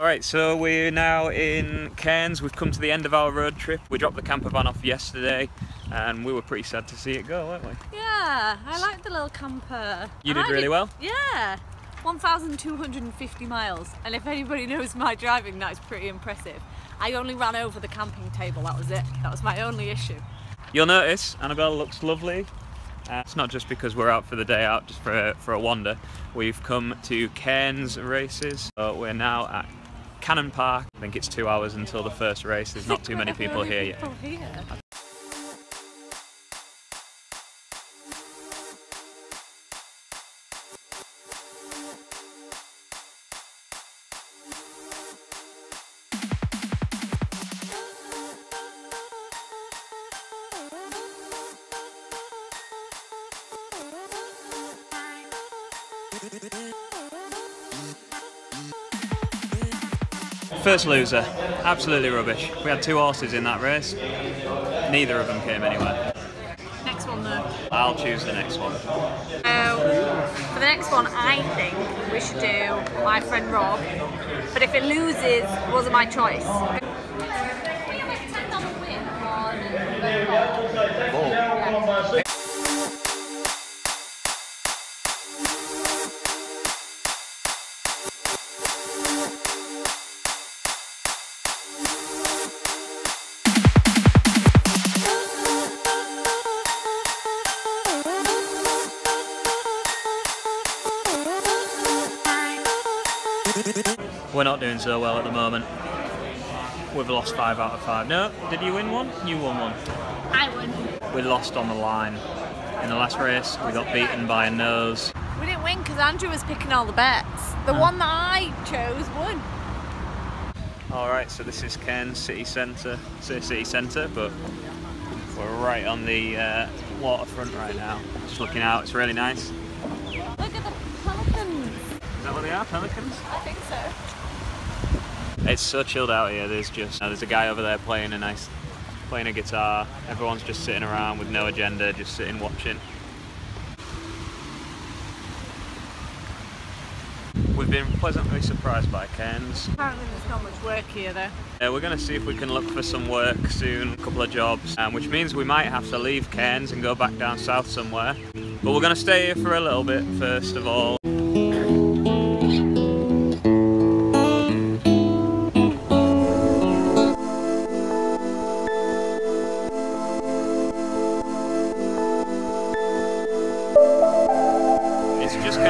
Alright, so we're now in Cairns. We've come to the end of our road trip. We dropped the camper van off yesterday and we were pretty sad to see it go, weren't we? Yeah, I like the little camper. You did I really well? Yeah, 1,250 miles. And if anybody knows my driving, that is pretty impressive. I only ran over the camping table, that was it. That was my only issue. You'll notice Annabel looks lovely. Uh, it's not just because we're out for the day out, just for a, for a wander. We've come to Cairns races. So we're now at Cannon Park. I think it's two hours until the first race. There's not too many people here yet. First loser, absolutely rubbish. We had two horses in that race. Neither of them came anywhere. Next one though. I'll choose the next one. So, for the next one, I think we should do my friend Rob. But if it loses, it wasn't my choice. We're not doing so well at the moment. We've lost five out of five. No, did you win one? You won one. I won. We lost on the line. In the last race, we got beaten by a nose. We didn't win because Andrew was picking all the bets. The Oh. one that I chose won. Alright, so this is Cairns City Centre, City City Centre, but we're right on the uh, waterfront right now. Just looking out, it's really nice. Look at the pelicans. Is that what they are, pelicans? I think so. It's so chilled out here. There's just there's a guy over there playing a nice playing a guitar. Everyone's just sitting around with no agenda, just sitting watching. We've been pleasantly surprised by Cairns. Apparently there's not much work here though. Yeah, we're going to see if we can look for some work soon, a couple of jobs, um, which means we might have to leave Cairns and go back down south somewhere. But we're going to stay here for a little bit first of all.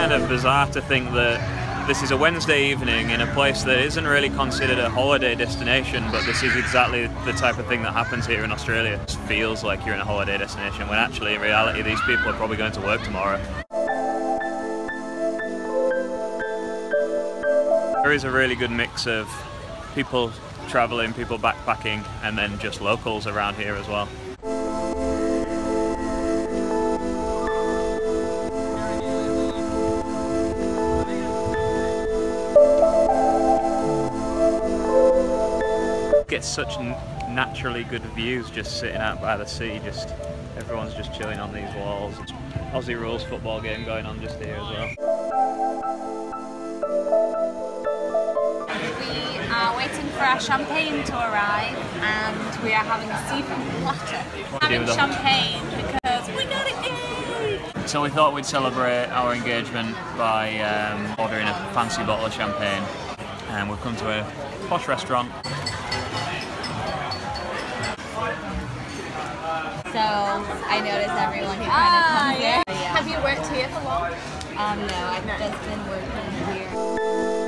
Kind of bizarre to think that this is a Wednesday evening in a place that isn't really considered a holiday destination, but this is exactly the type of thing that happens here in Australia. It feels like you're in a holiday destination when actually, in reality, these people are probably going to work tomorrow. There is a really good mix of people travelling, people backpacking, and then just locals around here as well. Get such naturally good views just sitting out by the sea. Just everyone's just chilling on these walls. Aussie rules football game going on just here as well. We are waiting for our champagne to arrive and we are having a seafood platter. do Having champagne because we got it So we thought we'd celebrate our engagement by um, ordering a fancy bottle of champagne. And we've come to a posh restaurant. So I notice everyone who kind Ah, of comes yeah. here. Have you worked here for long? Um, no, I've just been working here.